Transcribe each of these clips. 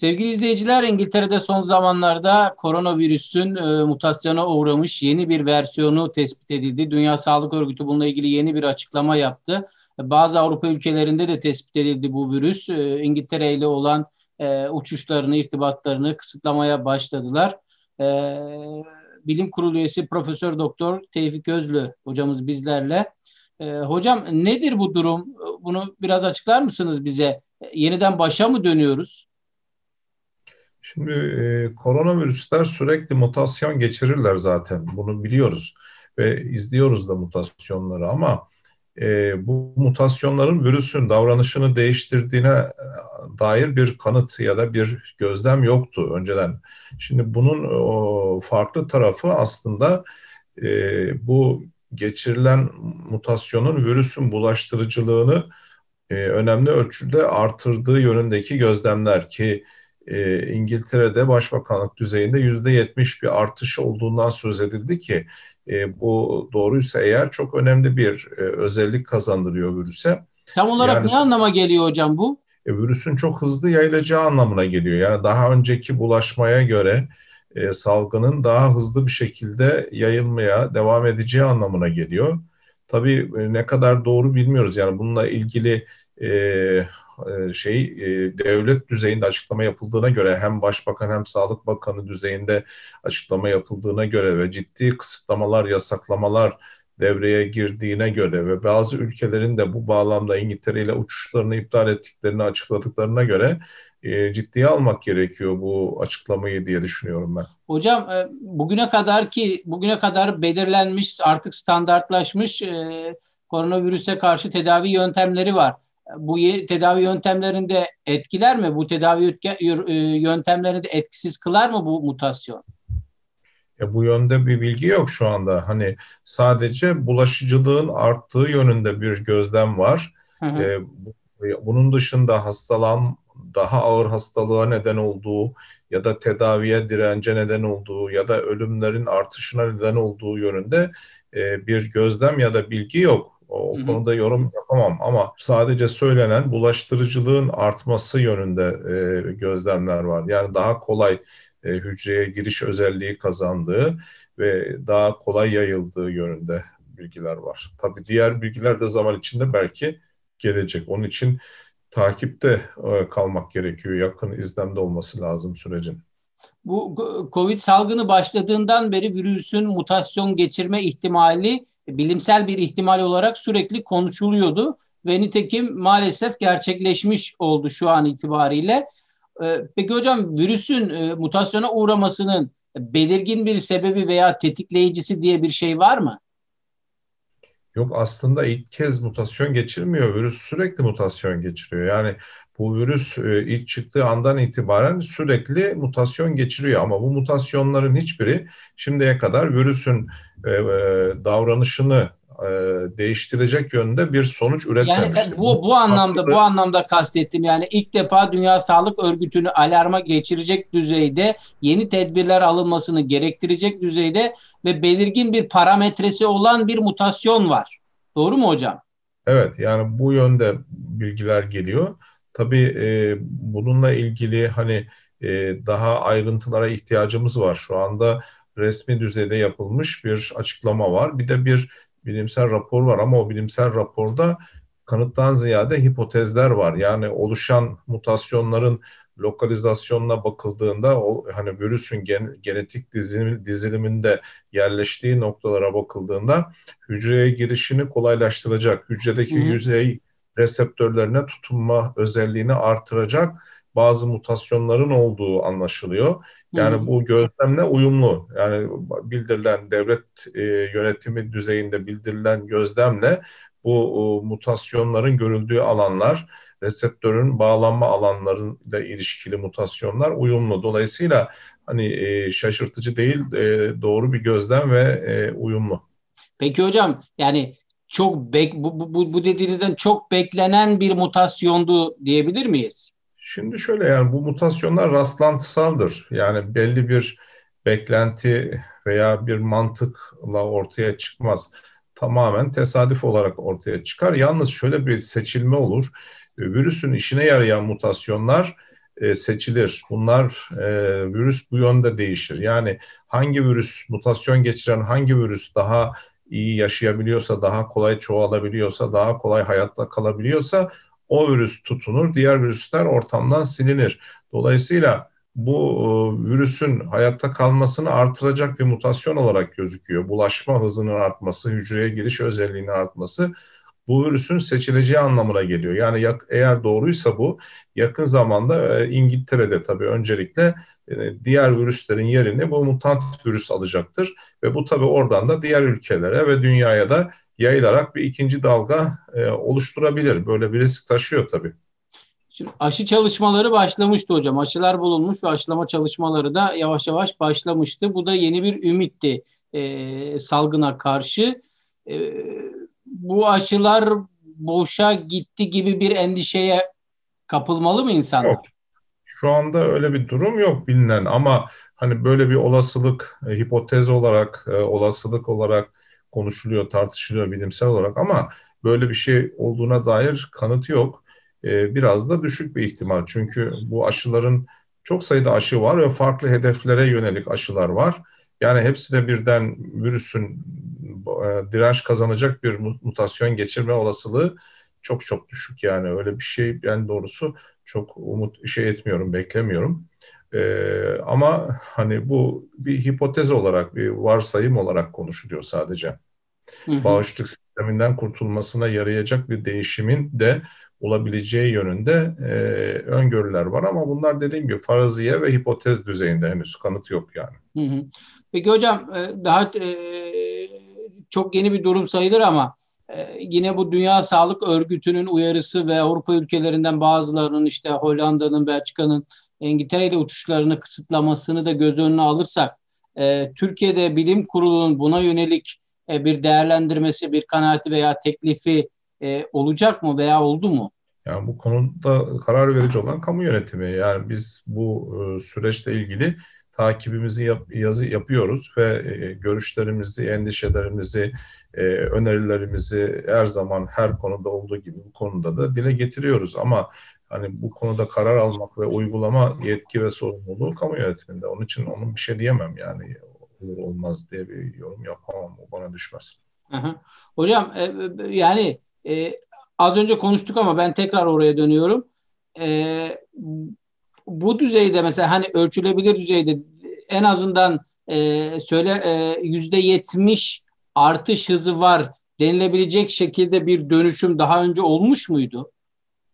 Sevgili izleyiciler, İngiltere'de son zamanlarda koronavirüsün e, mutasyona uğramış yeni bir versiyonu tespit edildi. Dünya Sağlık Örgütü bununla ilgili yeni bir açıklama yaptı. Bazı Avrupa ülkelerinde de tespit edildi bu virüs. E, İngiltere ile olan e, uçuşlarını, irtibatlarını kısıtlamaya başladılar. E, Bilim Kurulu üyesi Profesör Doktor Tevfik Özlü hocamız bizlerle. E, hocam nedir bu durum? Bunu biraz açıklar mısınız bize? Yeniden başa mı dönüyoruz? Şimdi e, koronavirüsler sürekli mutasyon geçirirler zaten. Bunu biliyoruz ve izliyoruz da mutasyonları ama e, bu mutasyonların virüsün davranışını değiştirdiğine e, dair bir kanıt ya da bir gözlem yoktu önceden. Şimdi bunun o, farklı tarafı aslında e, bu geçirilen mutasyonun virüsün bulaştırıcılığını e, önemli ölçüde artırdığı yönündeki gözlemler ki e, İngiltere'de başbakanlık düzeyinde yüzde yetmiş bir artış olduğundan söz edildi ki e, bu doğruysa eğer çok önemli bir e, özellik kazandırıyor virüse. Tam olarak yani, ne anlama geliyor hocam bu? E, virüsün çok hızlı yayılacağı anlamına geliyor. Yani daha önceki bulaşmaya göre e, salgının daha hızlı bir şekilde yayılmaya devam edeceği anlamına geliyor. Tabii e, ne kadar doğru bilmiyoruz. Yani bununla ilgili e, şey e, devlet düzeyinde açıklama yapıldığına göre hem başbakan hem sağlık bakanı düzeyinde açıklama yapıldığına göre ve ciddi kısıtlamalar, yasaklamalar devreye girdiğine göre ve bazı ülkelerin de bu bağlamda İngiltere ile uçuşlarını iptal ettiklerini açıkladıklarına göre e, ciddiye almak gerekiyor bu açıklamayı diye düşünüyorum ben. Hocam e, bugüne kadar ki bugüne kadar belirlenmiş artık standartlaşmış e, koronavirüse karşı tedavi yöntemleri var bu tedavi yöntemlerinde etkiler mi? Bu tedavi e, yöntemlerini de etkisiz kılar mı bu mutasyon? Ya bu yönde bir bilgi yok şu anda. Hani sadece bulaşıcılığın arttığı yönünde bir gözlem var. Hı hı. Ee, bunun dışında hastalan daha ağır hastalığa neden olduğu ya da tedaviye dirence neden olduğu ya da ölümlerin artışına neden olduğu yönünde e, bir gözlem ya da bilgi yok. O, o konuda yorum yapamam ama sadece söylenen bulaştırıcılığın artması yönünde e, gözlemler var. Yani daha kolay e, hücreye giriş özelliği kazandığı ve daha kolay yayıldığı yönünde bilgiler var. Tabii diğer bilgiler de zaman içinde belki gelecek. Onun için takipte e, kalmak gerekiyor. Yakın izlemde olması lazım sürecin. Bu Covid salgını başladığından beri virüsün mutasyon geçirme ihtimali bilimsel bir ihtimal olarak sürekli konuşuluyordu ve nitekim maalesef gerçekleşmiş oldu şu an itibariyle. Ee, peki hocam virüsün e, mutasyona uğramasının belirgin bir sebebi veya tetikleyicisi diye bir şey var mı? Yok aslında ilk kez mutasyon geçirmiyor. Virüs sürekli mutasyon geçiriyor. Yani bu virüs e, ilk çıktığı andan itibaren sürekli mutasyon geçiriyor. Ama bu mutasyonların hiçbiri şimdiye kadar virüsün e, e, değiştirecek yönde bir sonuç üretmemiş. Yani bu bu anlamda bu anlamda kastettim. Yani ilk defa Dünya Sağlık Örgütü'nü alarma geçirecek düzeyde yeni tedbirler alınmasını gerektirecek düzeyde ve belirgin bir parametresi olan bir mutasyon var. Doğru mu hocam? Evet yani bu yönde bilgiler geliyor. Tabii e, bununla ilgili hani e, daha ayrıntılara ihtiyacımız var. Şu anda resmi düzeyde yapılmış bir açıklama var. Bir de bir bilimsel rapor var ama o bilimsel raporda kanıttan ziyade hipotezler var. Yani oluşan mutasyonların lokalizasyonuna bakıldığında o hani virüsün gen, genetik dizilim, diziliminde yerleştiği noktalara bakıldığında hücreye girişini kolaylaştıracak, hücredeki Hı-hı. yüzey reseptörlerine tutunma özelliğini artıracak bazı mutasyonların olduğu anlaşılıyor. Yani Hı-hı. bu gözlemle uyumlu. Yani bildirilen devlet e, yönetimi düzeyinde bildirilen gözlemle bu o, mutasyonların görüldüğü alanlar, reseptörün bağlanma alanlarıyla ilişkili mutasyonlar uyumlu. Dolayısıyla hani e, şaşırtıcı değil, e, doğru bir gözlem ve e, uyumlu. Peki hocam yani çok bek bu, bu, bu dediğinizden çok beklenen bir mutasyondu diyebilir miyiz? Şimdi şöyle yani bu mutasyonlar rastlantısaldır. Yani belli bir beklenti veya bir mantıkla ortaya çıkmaz. Tamamen tesadüf olarak ortaya çıkar. Yalnız şöyle bir seçilme olur. Virüsün işine yarayan mutasyonlar e, seçilir. Bunlar e, virüs bu yönde değişir. Yani hangi virüs mutasyon geçiren hangi virüs daha iyi yaşayabiliyorsa, daha kolay çoğalabiliyorsa, daha kolay hayatta kalabiliyorsa o virüs tutunur. Diğer virüsler ortamdan silinir. Dolayısıyla bu e, virüsün hayatta kalmasını artıracak bir mutasyon olarak gözüküyor. Bulaşma hızının artması, hücreye giriş özelliğinin artması bu virüsün seçileceği anlamına geliyor. Yani eğer doğruysa bu yakın zamanda e, İngiltere'de tabii öncelikle e, diğer virüslerin yerini bu mutant virüs alacaktır. Ve bu tabii oradan da diğer ülkelere ve dünyaya da yayılarak bir ikinci dalga e, oluşturabilir. Böyle bir risk taşıyor tabii. Şimdi aşı çalışmaları başlamıştı hocam. Aşılar bulunmuş ve aşılama çalışmaları da yavaş yavaş başlamıştı. Bu da yeni bir ümitti e, salgına karşı. E, bu aşılar boşa gitti gibi bir endişeye kapılmalı mı insanlar? Yok. Şu anda öyle bir durum yok bilinen ama hani böyle bir olasılık, e, hipotez olarak, e, olasılık olarak konuşuluyor, tartışılıyor bilimsel olarak ama böyle bir şey olduğuna dair kanıt yok. E, biraz da düşük bir ihtimal. Çünkü bu aşıların çok sayıda aşı var ve farklı hedeflere yönelik aşılar var. Yani hepsine birden virüsün direnç kazanacak bir mutasyon geçirme olasılığı çok çok düşük yani öyle bir şey ben doğrusu çok umut şey etmiyorum beklemiyorum ee, ama hani bu bir hipotez olarak bir varsayım olarak konuşuluyor sadece hı hı. bağışıklık sisteminden kurtulmasına yarayacak bir değişimin de olabileceği yönünde e, öngörüler var ama bunlar dediğim gibi faraziye ve hipotez düzeyinde henüz kanıt yok yani. Hı hı. Peki hocam e, daha e, çok yeni bir durum sayılır ama e, yine bu Dünya Sağlık Örgütü'nün uyarısı ve Avrupa ülkelerinden bazılarının işte Hollanda'nın, Belçika'nın İngiltere ile uçuşlarını kısıtlamasını da göz önüne alırsak Türkiye'de bilim kurulunun buna yönelik bir değerlendirmesi, bir kanaati veya teklifi olacak mı veya oldu mu? Yani bu konuda karar verici olan kamu yönetimi. Yani biz bu süreçle ilgili takibimizi yap, yazı yapıyoruz ve e, görüşlerimizi, endişelerimizi, e, önerilerimizi her zaman her konuda olduğu gibi bu konuda da dile getiriyoruz. Ama hani bu konuda karar almak ve uygulama yetki ve sorumluluğu kamu yönetiminde. Onun için onun bir şey diyemem yani olur olmaz diye bir yorum yapamam. O bana düşmez. Hocam e, e, yani e, az önce konuştuk ama ben tekrar oraya dönüyorum. Bu düzeyde mesela hani ölçülebilir düzeyde en azından e, söyle e, yüzde yetmiş artış hızı var denilebilecek şekilde bir dönüşüm daha önce olmuş muydu?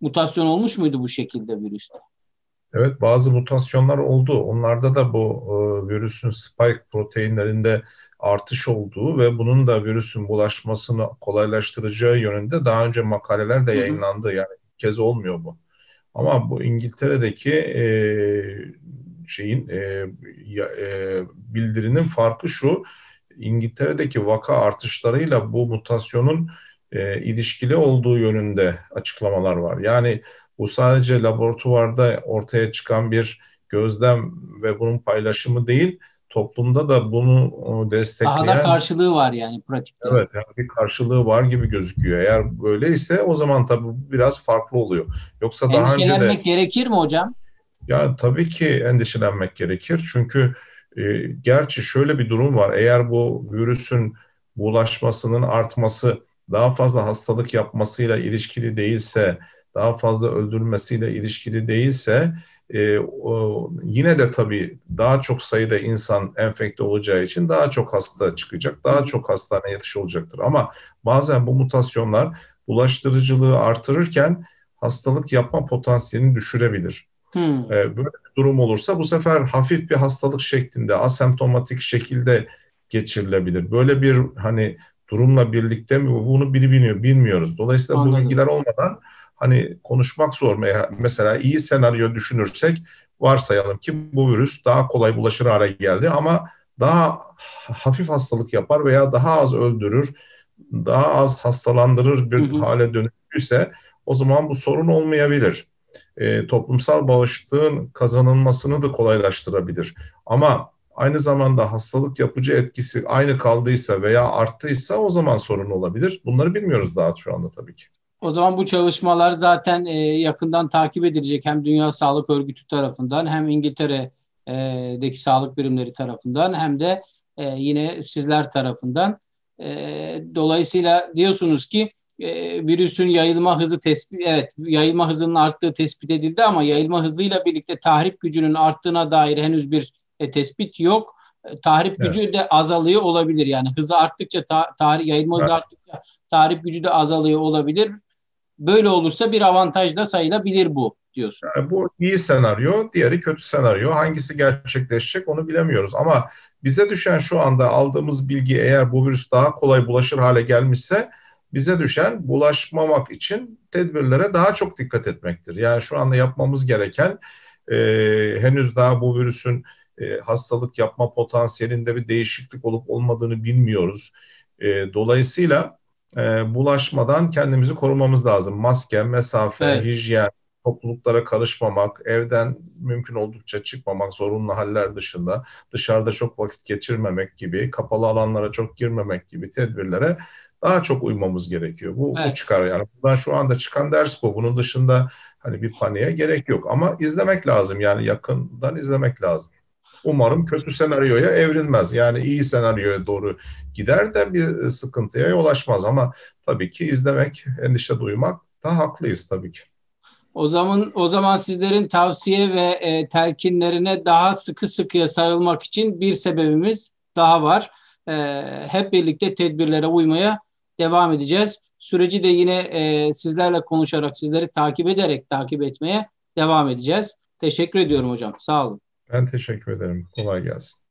Mutasyon olmuş muydu bu şekilde virüste? Evet bazı mutasyonlar oldu. Onlarda da bu e, virüsün spike proteinlerinde artış olduğu ve bunun da virüsün bulaşmasını kolaylaştıracağı yönünde daha önce makaleler de yayınlandı. Yani kez olmuyor bu. Ama bu İngiltere'deki e, şeyin e, e, bildirinin farkı şu. İngiltere'deki vaka artışlarıyla bu mutasyonun e, ilişkili olduğu yönünde açıklamalar var. Yani bu sadece laboratuvarda ortaya çıkan bir gözlem ve bunun paylaşımı değil, toplumda da bunu destekleyen... Daha da karşılığı var yani pratikte. Evet, yani bir karşılığı var gibi gözüküyor. Eğer böyleyse o zaman tabii biraz farklı oluyor. Yoksa daha önce de... gerekir mi hocam? Ya tabii ki endişelenmek gerekir. Çünkü e, gerçi şöyle bir durum var. Eğer bu virüsün bulaşmasının artması daha fazla hastalık yapmasıyla ilişkili değilse, daha fazla öldürülmesiyle ilişkili değilse e, o, yine de tabii daha çok sayıda insan enfekte olacağı için daha çok hasta çıkacak, daha çok hastane yatışı olacaktır. Ama bazen bu mutasyonlar bulaştırıcılığı artırırken hastalık yapma potansiyelini düşürebilir. Hmm. Böyle bir durum olursa bu sefer hafif bir hastalık şeklinde, asemptomatik şekilde geçirilebilir. Böyle bir hani durumla birlikte mi bunu biri bilmiyor, bilmiyoruz. Dolayısıyla Anladım. bu bilgiler olmadan hani konuşmak zor. Mesela iyi senaryo düşünürsek varsayalım ki bu virüs daha kolay bulaşır hale geldi ama daha hafif hastalık yapar veya daha az öldürür, daha az hastalandırır bir hı hı. hale dönüşürse o zaman bu sorun olmayabilir e, toplumsal bağışıklığın kazanılmasını da kolaylaştırabilir. Ama aynı zamanda hastalık yapıcı etkisi aynı kaldıysa veya arttıysa o zaman sorun olabilir. Bunları bilmiyoruz daha şu anda tabii ki. O zaman bu çalışmalar zaten e, yakından takip edilecek hem Dünya Sağlık Örgütü tarafından hem İngiltere'deki sağlık birimleri tarafından hem de e, yine sizler tarafından. E, dolayısıyla diyorsunuz ki e, virüsün yayılma hızı tespit evet yayılma hızının arttığı tespit edildi ama yayılma hızıyla birlikte tahrip gücünün arttığına dair henüz bir e, tespit yok. E, tahrip evet. gücü de azalıyor olabilir. Yani hızı arttıkça ta, tarih yayılma hızı evet. arttıkça tahrip gücü de azalıyor olabilir. Böyle olursa bir avantaj da sayılabilir bu diyorsun. Yani bu iyi senaryo, diğeri kötü senaryo. Hangisi gerçekleşecek onu bilemiyoruz. Ama bize düşen şu anda aldığımız bilgi eğer bu virüs daha kolay bulaşır hale gelmişse bize düşen bulaşmamak için tedbirlere daha çok dikkat etmektir. Yani şu anda yapmamız gereken e, henüz daha bu virüsün e, hastalık yapma potansiyelinde bir değişiklik olup olmadığını bilmiyoruz. E, dolayısıyla e, bulaşmadan kendimizi korumamız lazım. Maske, mesafe, evet. hijyen, topluluklara karışmamak, evden mümkün oldukça çıkmamak, zorunlu haller dışında dışarıda çok vakit geçirmemek gibi, kapalı alanlara çok girmemek gibi tedbirlere daha çok uymamız gerekiyor. Bu, evet. bu çıkar yani. Buradan şu anda çıkan ders bu. Bunun dışında hani bir paniğe gerek yok. Ama izlemek lazım yani yakından izlemek lazım. Umarım kötü senaryoya evrilmez. Yani iyi senaryoya doğru gider de bir sıkıntıya yol açmaz. Ama tabii ki izlemek, endişe duymak da haklıyız tabii ki. O zaman o zaman sizlerin tavsiye ve e, telkinlerine daha sıkı sıkıya sarılmak için bir sebebimiz daha var. E, hep birlikte tedbirlere uymaya devam edeceğiz. Süreci de yine e, sizlerle konuşarak, sizleri takip ederek takip etmeye devam edeceğiz. Teşekkür ediyorum hocam. Sağ olun. Ben teşekkür ederim. Kolay gelsin.